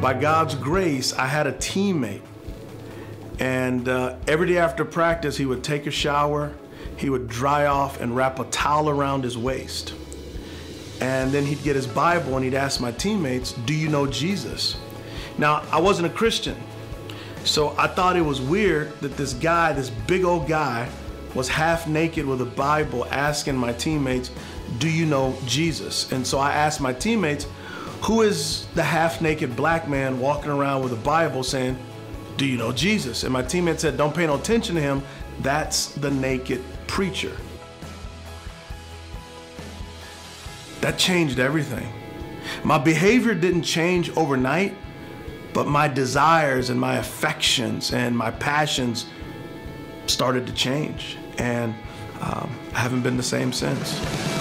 by God's grace, I had a teammate. And uh, every day after practice, he would take a shower, he would dry off and wrap a towel around his waist. And then he'd get his Bible and he'd ask my teammates, Do you know Jesus? Now, I wasn't a Christian. So I thought it was weird that this guy, this big old guy, was half naked with a Bible asking my teammates, Do you know Jesus? And so I asked my teammates, Who is the half naked black man walking around with a Bible saying, Do you know Jesus? And my teammate said, Don't pay no attention to him. That's the naked preacher. That changed everything. My behavior didn't change overnight, but my desires and my affections and my passions started to change. And um, I haven't been the same since.